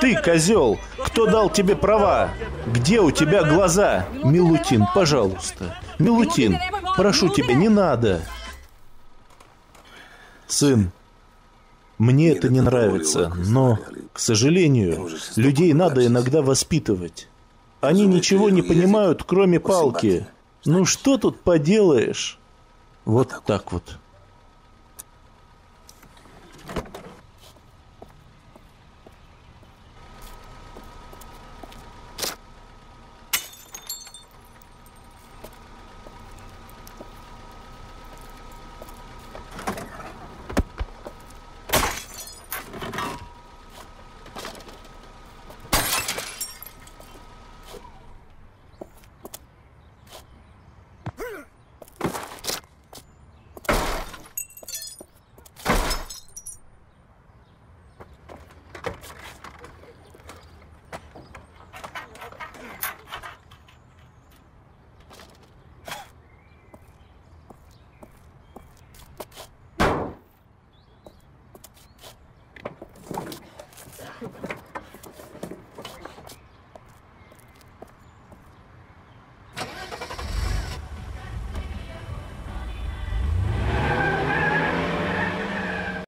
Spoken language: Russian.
Ты, козел, кто дал тебе права? Где у тебя глаза? Милутин, пожалуйста. Милутин, прошу тебя, не надо. Сын, мне это не нравится, но, к сожалению, людей надо иногда воспитывать. Они ничего не понимают, кроме палки. Ну что тут поделаешь? Вот так вот.